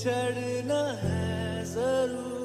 चढ़ना है ज़रूर।